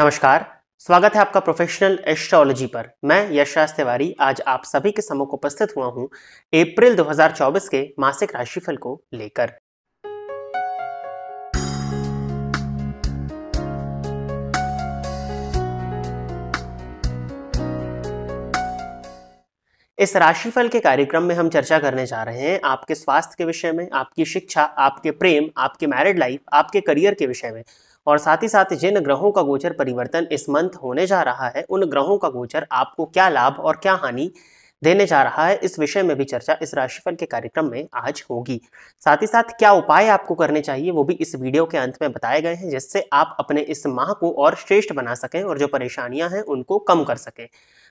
नमस्कार, स्वागत है आपका प्रोफेशनल एस्ट्रोलॉजी पर। मैं यशराज तिवारी, आज आप सभी के सम्मुख उपस्थित हुआ हूँ अप्रैल 2024 के मासिक राशिफल को लेकर। इस राशिफल के कार्यक्रम में हम चर्चा करने जा रहे हैं आपके स्वास्थ्य के विषय में, आपकी शिक्षा, आपके प्रेम, आपके मैरिड लाइफ आपके करियर के विषय में। और साथ ही साथ जिन ग्रहों का गोचर परिवर्तन इस मंथ होने जा रहा है, उन ग्रहों का गोचर आपको क्या लाभ और क्या हानि देने जा रहा है, इस विषय में भी चर्चा इस राशिफल के कार्यक्रम में आज होगी। साथ ही साथ क्या उपाय आपको करने चाहिए, वो भी इस वीडियो के अंत में बताए गए हैं, जिससे आप अपने इस माह को और श्रेष्ठ बना सकें और जो परेशानियाँ हैं, उनको कम कर सकें।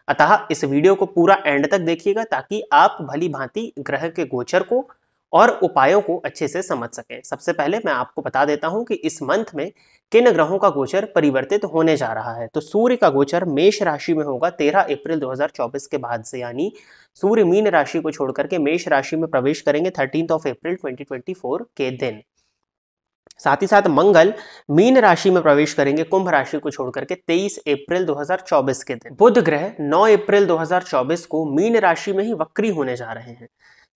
अतः इस वीडियो को पूरा एंड तक देखिएगा, ताकि आप भली भांति ग्रह के गोचर को और उपायों को अच्छे से समझ सकें। सबसे पहले मैं आपको बता देता हूँ कि इस मंथ में किन ग्रहों का गोचर परिवर्तित होने जा रहा है। तो सूर्य का गोचर मेष राशि में होगा 13 अप्रैल 2024 के बाद से, यानी सूर्य मीन राशि को छोड़कर के मेष राशि में प्रवेश करेंगे थर्टीन ऑफ़ अप्रैल 2024 के दिन। साथ ही साथ मंगल मीन राशि में प्रवेश करेंगे, कुंभ राशि को छोड़कर के 23 अप्रैल 2024 के दिन। बुध ग्रह 9 अप्रैल 2024 को मीन राशि में ही वक्री होने जा रहे हैं।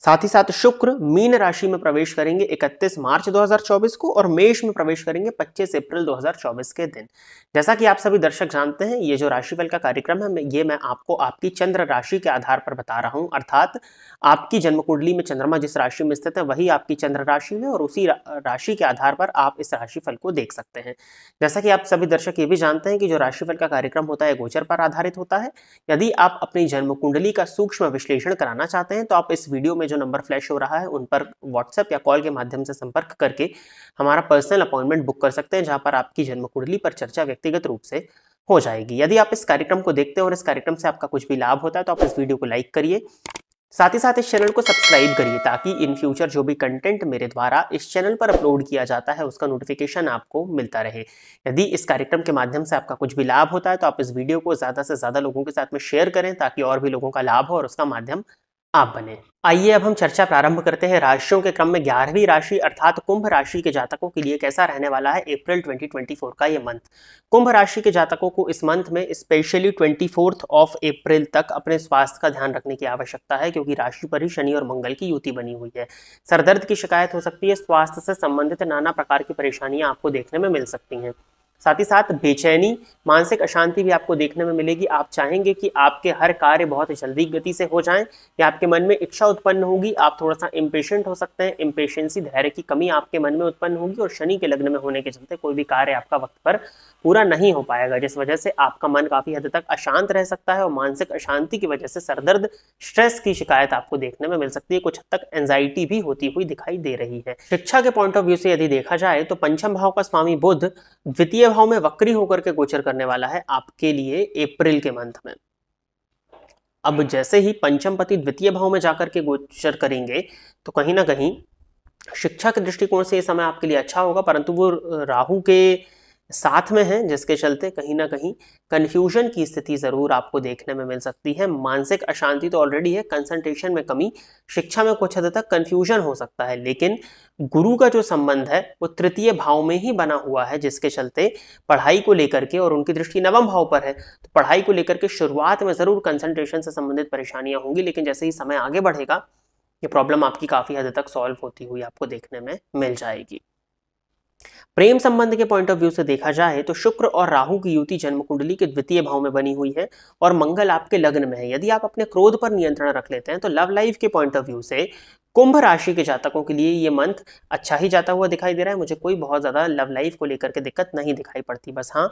साथ ही साथ शुक्र मीन राशि में प्रवेश करेंगे 31 मार्च 2024 को और मेष में प्रवेश करेंगे 25 अप्रैल 2024 के दिन। जैसा कि आप सभी दर्शक जानते हैं, ये जो राशिफल का कार्यक्रम है ये मैं आपको आपकी चंद्र राशि के आधार पर बता रहा हूँ। अर्थात आपकी जन्म कुंडली में चंद्रमा जिस राशि में स्थित है, वही आपकी चंद्र राशि है और उसी राशि के आधार पर आप इस राशिफल को देख सकते हैं। जैसा कि आप सभी दर्शक ये भी जानते हैं कि जो राशिफल का कार्यक्रम होता है गोचर पर आधारित होता है। यदि आप अपनी जन्म कुंडली का सूक्ष्म विश्लेषण कराना चाहते हैं तो आप इस वीडियो में जो नंबर फ्लैश हो रहा है, उन पर व्हाट्सएप या कॉल के माध्यम से संपर्क करके हमारा पर्सनल अपॉइंटमेंट बुक कर सकते हैं, जहाँ पर आपकी जन्म कुंडली पर चर्चा व्यक्तिगत रूप से हो जाएगी। यदि आप इस कार्यक्रम को देखते हैं और इस कार्यक्रम से आपका कुछ भी लाभ होता है तो आप इस वीडियो को लाइक करिए। साथ ही साथ इस चैनल को सब्सक्राइब करिए, ताकि इन फ्यूचर जो भी कंटेंट मेरे द्वारा इस चैनल पर अपलोड किया जाता है, उसका नोटिफिकेशन आपको मिलता रहे। यदि इस कार्यक्रम के माध्यम से आपका कुछ भी लाभ होता है तो आप इस वीडियो को ज़्यादा से ज़्यादा लोगों के साथ में शेयर करें, ताकि और भी लोगों का लाभ हो और उसका माध्यम आप बने। आइए अब हम चर्चा प्रारंभ करते हैं राशियों के क्रम में ग्यारहवीं राशि अर्थात कुंभ राशि के जातकों के लिए कैसा रहने वाला है अप्रैल 2024 का ये मंथ। कुंभ राशि के जातकों को इस मंथ में स्पेशली ट्वेंटी ऑफ़ अप्रैल तक अपने स्वास्थ्य का ध्यान रखने की आवश्यकता है क्योंकि राशि पर ही शनि और मंगल की युति बनी हुई है। सरदर्द की शिकायत हो सकती है, स्वास्थ्य से संबंधित नाना प्रकार की परेशानियाँ आपको देखने में मिल सकती हैं। साथ ही साथ बेचैनी, मानसिक अशांति भी आपको देखने में मिलेगी। आप चाहेंगे कि आपके हर कार्य बहुत जल्दी गति से हो जाएँ, या आपके मन में इच्छा उत्पन्न होगी, आप थोड़ा सा इम्पेशेंट हो सकते हैं। इम्पेशेंसी धैर्य की कमी आपके मन में उत्पन्न होगी, और शनि के लग्न में होने के चलते कोई भी कार्य आपका वक्त पर पूरा नहीं हो पाएगा, जिस वजह से आपका मन काफ़ी हद तक अशांत रह सकता है, और मानसिक अशांति की वजह से सरदर्द स्ट्रेस की शिकायत आपको देखने में मिल सकती है। कुछ हद तक एंजाइटी भी होती हुई दिखाई दे रही है। शिक्षा के पॉइंट ऑफ़ व्यू से यदि देखा जाए तो पंचम भाव का स्वामी बुद्ध द्वितीय भाव में वक्री होकर के गोचर करने वाला है आपके लिए अप्रैल के मंथ में। अब जैसे ही पंचम पति द्वितीय भाव में जाकर के गोचर करेंगे तो कहीं ना कहीं शिक्षा के दृष्टिकोण से ये समय आपके लिए अच्छा होगा, परंतु वो राहु के साथ में है, जिसके चलते कहीं ना कहीं कन्फ्यूज़न की स्थिति ज़रूर आपको देखने में मिल सकती है। मानसिक अशांति तो ऑलरेडी है कंसंट्रेशन में कमी, शिक्षा में कुछ हद तक कन्फ्यूज़न हो सकता है, लेकिन गुरु का जो संबंध है, वो तृतीय भाव में ही बना हुआ है, जिसके चलते पढ़ाई को लेकर के और उनकी दृष्टि नवम भाव पर है तो पढ़ाई को लेकर के शुरुआत में ज़रूर कंसंट्रेशन से संबंधित परेशानियाँ होंगी, लेकिन जैसे ही समय आगे बढ़ेगा, ये प्रॉब्लम आपकी काफ़ी हद तक सॉल्व होती हुई आपको देखने में मिल जाएगी। प्रेम संबंध के पॉइंट ऑफ़ व्यू से देखा जाए तो शुक्र और राहु की युति जन्म कुंडली के द्वितीय भाव में बनी हुई है और मंगल आपके लग्न में है। यदि आप अपने क्रोध पर नियंत्रण रख लेते हैं तो लव लाइफ के पॉइंट ऑफ़ व्यू से कुंभ राशि के जातकों के लिए ये मंथ अच्छा ही जाता हुआ दिखाई दे रहा है। मुझे कोई बहुत ज़्यादा लव लाइफ को लेकर के दिक्कत नहीं दिखाई पड़ती। बस हाँ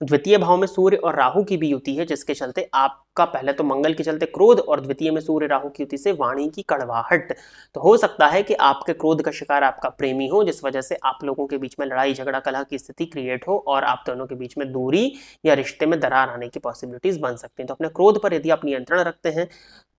द्वितीय भाव में सूर्य और राहु की भी युति है, जिसके चलते आपका पहले तो मंगल के चलते क्रोध और द्वितीय में सूर्य राहु की युति से वाणी की कड़वाहट। तो हो सकता है कि आपके क्रोध का शिकार आपका प्रेमी हो, जिस वजह से आप लोगों के बीच में लड़ाई, झगड़ा कला की स्थिति क्रिएट हो और आप दोनों के बीच में दूरी या रिश्ते में दरार आने की पॉसिबिलिटीज बन सकती है। तो अपने क्रोध पर यदि आप नियंत्रण रखते हैं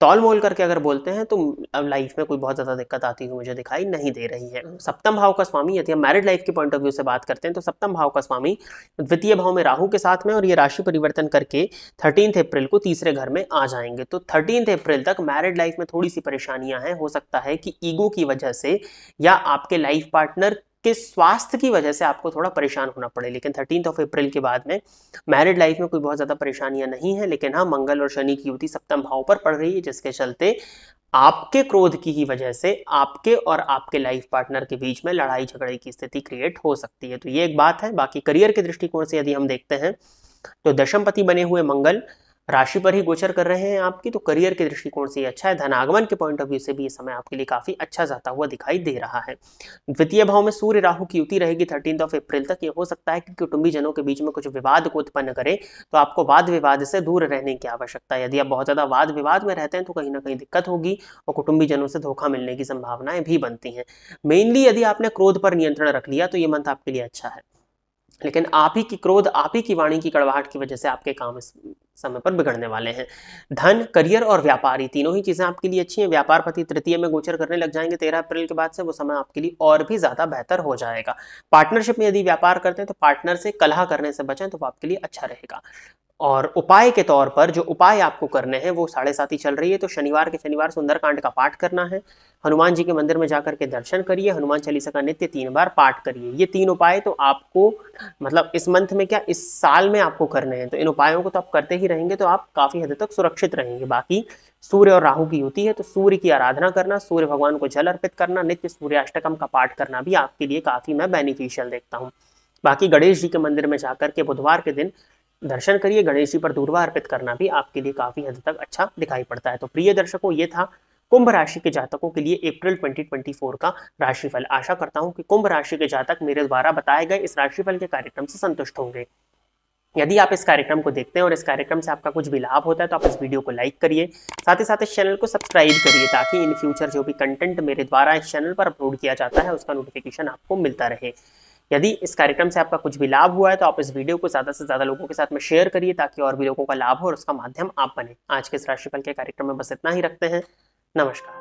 तौल मोल करके अगर बोलते हैं तो अब लाइफ में कोई बहुत ज़्यादा दिक्कत आती हुई मुझे दिखाई नहीं दे रही है। सप्तम भाव का स्वामी यदि हम मैरिड लाइफ के पॉइंट ऑफ़ व्यू से बात करते हैं तो सप्तम भाव का स्वामी द्वितीय भाव में राहु के साथ में और ये राशि परिवर्तन करके थर्टीन अप्रैल को तीसरे घर में आ जाएँगे। तो थर्टीन अप्रैल तक मैरिड लाइफ में थोड़ी सी परेशानियाँ हैं। हो सकता है कि ईगो की वजह से या आपके लाइफ पार्टनर आपके स्वास्थ्य की वजह से आपको थोड़ा परेशान होना पड़े? लेकिन थर्टीन ऑफ़ अप्रैल के बाद में मैरिड लाइफ में कोई बहुत ज़्यादा परेशानियाँ नहीं है, लेकिन हाँ मंगल और शनि की युति सप्तम भाव पर पड़ रही है, जिसके चलते आपके क्रोध की ही वजह से आपके और आपके लाइफ पार्टनर के बीच में लड़ाई झगड़े की स्थिति क्रिएट हो सकती है। तो ये एक बात है। बाकी करियर के दृष्टिकोण से यदि हम देखते हैं तो दशमपति बने हुए मंगल राशि पर ही गोचर कर रहे हैं आपकी तो करियर के दृष्टिकोण से अच्छा है। धनागमन के पॉइंट ऑफ़ व्यू से भी ये समय आपके लिए काफ़ी अच्छा जाता हुआ दिखाई दे रहा है। द्वितीय भाव में सूर्य राहु की युति रहेगी थर्टीन ऑफ़ अप्रैल तक। ये हो सकता है कि कुटुंबी जनों के बीच में कुछ विवाद को उत्पन्न करे तो आपको वाद विवाद से दूर रहने की आवश्यकता है। यदि आप बहुत ज़्यादा वाद विवाद में रहते हैं तो कहीं ना कहीं दिक्कत होगी और कुटुंबी जनों से धोखा मिलने की संभावनाएँ भी बनती हैं। मेनली यदि आपने क्रोध पर नियंत्रण रख लिया तो ये मंथ आपके लिए अच्छा है। लेकिन आप ही की क्रोध, आप ही की वाणी की कड़वाहट की वजह से आपके काम समय पर बिगड़ने वाले हैं। धन, करियर और व्यापार व्यापारी तीनों ही चीज़ें आपके लिए अच्छी हैं। व्यापार पति तृतीय में गोचर करने लग जाएँगे तेरह अप्रैल के बाद से, वो समय आपके लिए और भी ज़्यादा बेहतर हो जाएगा। पार्टनरशिप में यदि व्यापार करते हैं तो पार्टनर से कलह करने से बचें तो वो आपके लिए अच्छा रहेगा। और उपाय के तौर पर जो उपाय आपको करने हैं, वो साढ़े सात ही चल रही है। तो शनिवार के शनिवार सुंदरकांड का पाठ करना है। हनुमान जी के मंदिर में जाकर के दर्शन करिए, हनुमान चालीसा का नित्य तीन बार पाठ करिए। ये तीन उपाय तो आपको मतलब इस मंथ में क्या, इस साल में आपको करने हैं। तो इन उपायों को तो आप करते ही रहेंगे तो आप काफ़ी हद तक सुरक्षित रहेंगे। बाकी सूर्य और राहु की युति है तो सूर्य की आराधना करना, सूर्य भगवान को जल अर्पित करना, नित्य सूर्याष्टकम का पाठ करना भी आपके लिए काफ़ी मैं बेनिफिशियल देखता हूँ। बाकी गणेश जी के मंदिर में जाकर के बुधवार के दिन दर्शन करिए, गणेश जी पर दूरवा अर्पित करना भी आपके लिए काफ़ी हद तक अच्छा दिखाई पड़ता है। तो प्रिय दर्शकों, ये था कुंभ राशि के जातकों के लिए अप्रैल 2024 का राशिफल। आशा करता हूँ कि कुंभ राशि के जातक मेरे द्वारा बताए गए इस राशिफल के कार्यक्रम से संतुष्ट होंगे। यदि आप इस कार्यक्रम को देखते हैं और इस कार्यक्रम से आपका कुछ भी लाभ होता है तो आप इस वीडियो को लाइक करिए, साथ ही साथ इस चैनल को सब्सक्राइब करिए, ताकि इन फ्यूचर जो भी कंटेंट मेरे द्वारा इस चैनल पर अपलोड किया जाता है, उसका नोटिफिकेशन आपको मिलता रहे। यदि इस कार्यक्रम से आपका कुछ भी लाभ हुआ है तो आप इस वीडियो को ज़्यादा से ज़्यादा लोगों के साथ में शेयर करिए, ताकि और भी लोगों का लाभ हो और उसका माध्यम आप बने। आज के इस राशिफल के कार्यक्रम में बस इतना ही रखते हैं। नमस्कार।